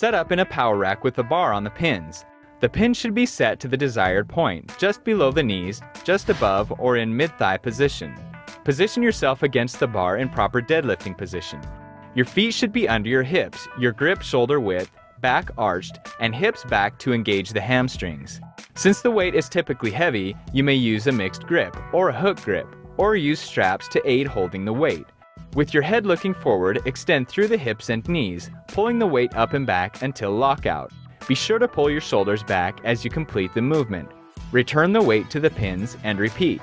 set up in a power rack with a bar on the pins. The pin should be set to the desired point, just below the knees, just above, or in mid-thigh position. Position yourself against the bar in proper deadlifting position. Your feet should be under your hips, your grip shoulder width, back arched, and hips back to engage the hamstrings. Since the weight is typically heavy, you may use a mixed grip or a hook grip, or use straps to aid holding the weight. With your head looking forward, extend through the hips and knees, pulling the weight up and back until lockout. Be sure to pull your shoulders back as you complete the movement. Return the weight to the pins and repeat.